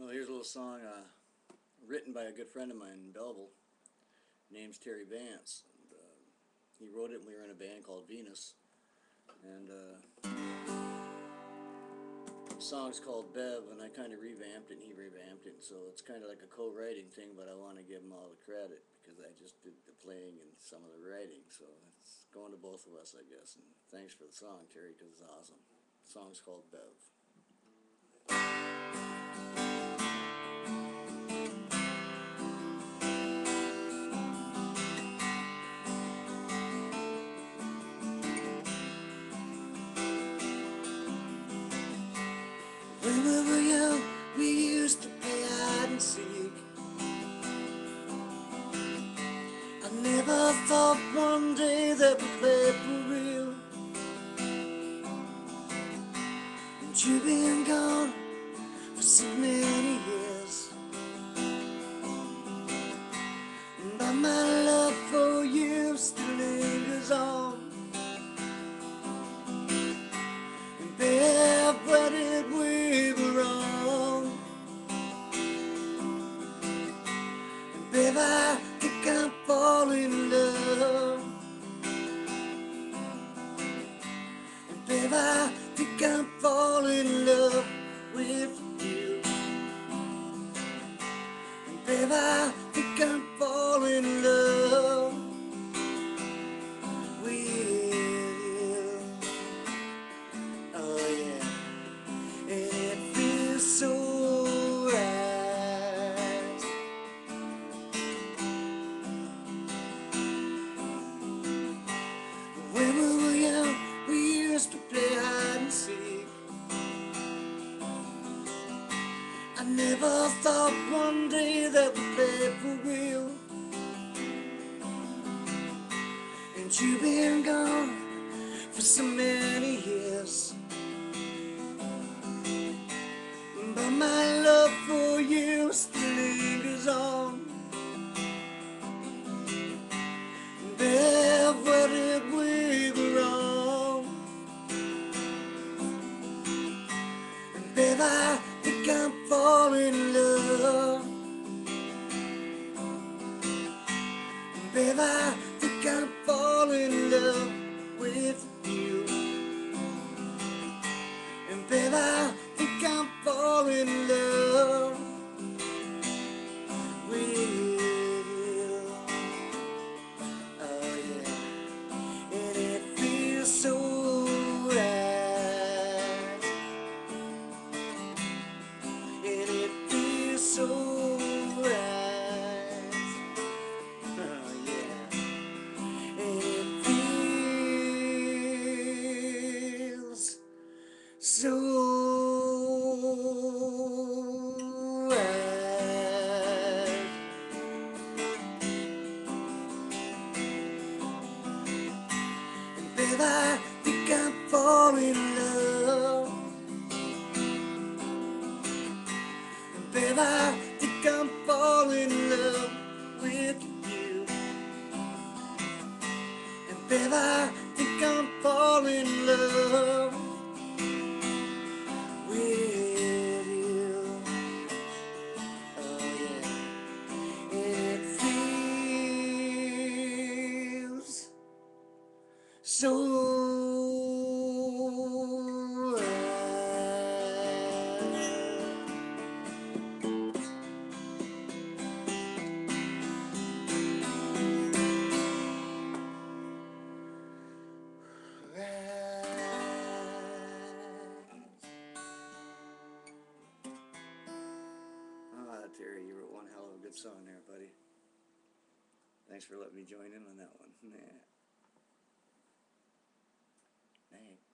Well, here's a little song uh, written by a good friend of mine in Belleville. Name's Terry Vance. And, uh, he wrote it when we were in a band called Venus. And uh, the song's called Bev, and I kind of revamped it, and he revamped it. So it's kind of like a co-writing thing, but I want to give him all the credit because I just did the playing and some of the writing. So it's going to both of us, I guess. And thanks for the song, Terry, because it's awesome. The song's called Bev. Thought one day that we'd play for real. And you've been gone for so many years. But my love I think I'm falling in love with you. Oh yeah, and it feels so right. When we were young, we used to play never thought one day that play for real. And you've been gone for so many years. But my love think in love. Babe, I so. And babe, I think I'm falling in love. And I think I'm falling in love with you. And babe, I think I'm falling in love so. Ah, Terry, you wrote one hell of a good song there, buddy. Thanks for letting me join in on that one. Thanks.